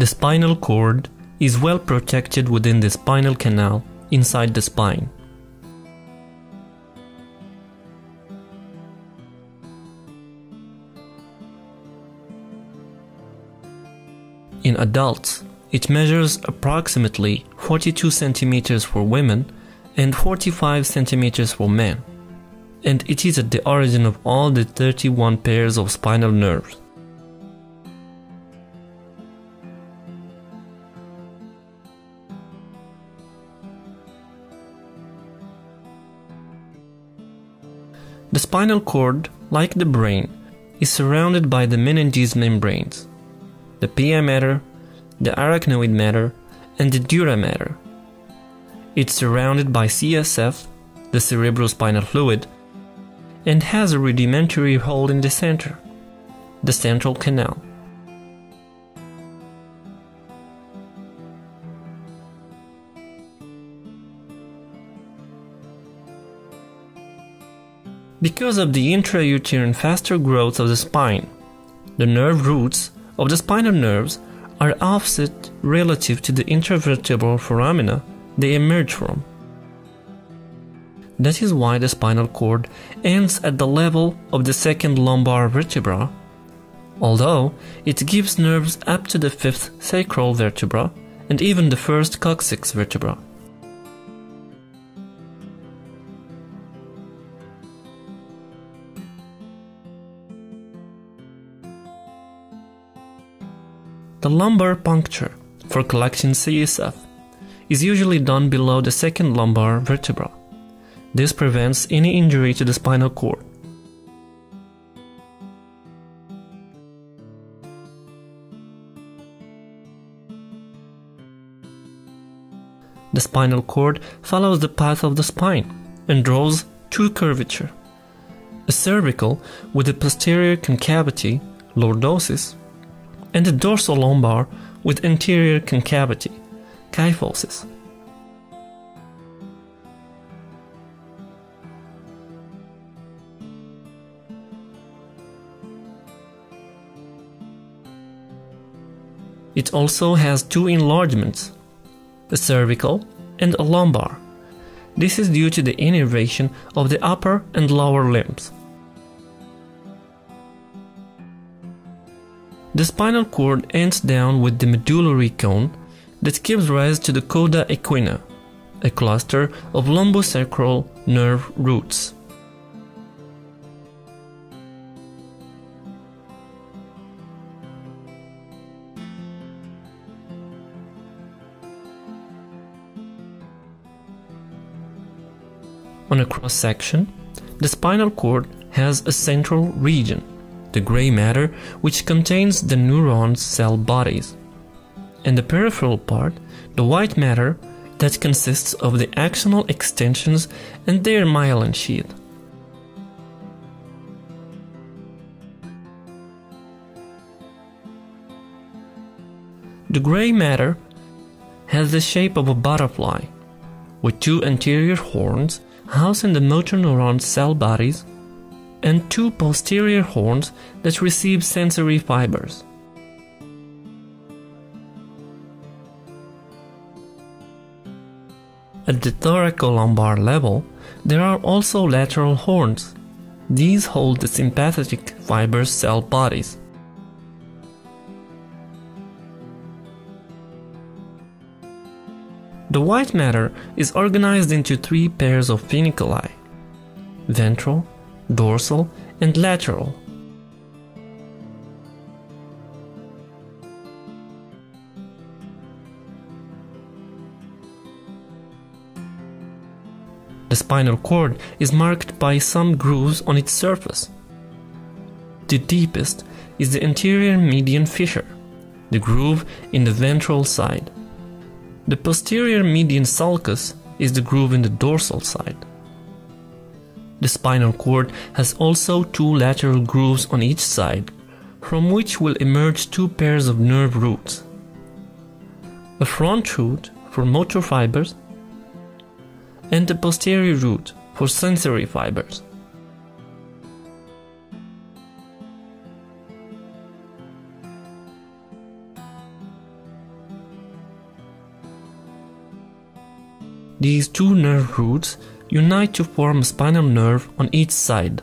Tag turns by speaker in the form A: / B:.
A: The spinal cord is well protected within the spinal canal inside the spine. In adults, it measures approximately 42 centimeters for women and 45 centimeters for men, and it is at the origin of all the 31 pairs of spinal nerves. The spinal cord, like the brain, is surrounded by the meninges membranes, the pia mater, the arachnoid mater, and the dura mater. It's surrounded by CSF, the cerebrospinal fluid, and has a rudimentary hole in the center, the central canal. Because of the intrauterine faster growth of the spine, the nerve roots of the spinal nerves are offset relative to the intervertebral foramina they emerge from. That is why the spinal cord ends at the level of the second lumbar vertebra, although it gives nerves up to the fifth sacral vertebra and even the first coccyx vertebra. The lumbar puncture for collecting CSF is usually done below the second lumbar vertebra. This prevents any injury to the spinal cord. The spinal cord follows the path of the spine and draws two curvature. A cervical with a posterior concavity, lordosis, and the dorsal lumbar with anterior concavity, kyphosis. It also has two enlargements, a cervical and a lumbar. This is due to the innervation of the upper and lower limbs. The spinal cord ends down with the medullary cone that gives rise to the cauda equina, a cluster of lumbosacral nerve roots. On a cross section, the spinal cord has a central region the gray matter which contains the neuron's cell bodies, and the peripheral part, the white matter that consists of the axonal extensions and their myelin sheath. The gray matter has the shape of a butterfly, with two anterior horns housing the motor neuron cell bodies and two posterior horns that receive sensory fibers. At the thoracolumbar level, there are also lateral horns. These hold the sympathetic fibrous cell bodies. The white matter is organized into three pairs of funiculi ventral, dorsal, and lateral. The spinal cord is marked by some grooves on its surface. The deepest is the anterior median fissure, the groove in the ventral side. The posterior median sulcus is the groove in the dorsal side. The spinal cord has also two lateral grooves on each side, from which will emerge two pairs of nerve roots. A front root for motor fibers and a posterior root for sensory fibers. These two nerve roots unite to form a spinal nerve on each side.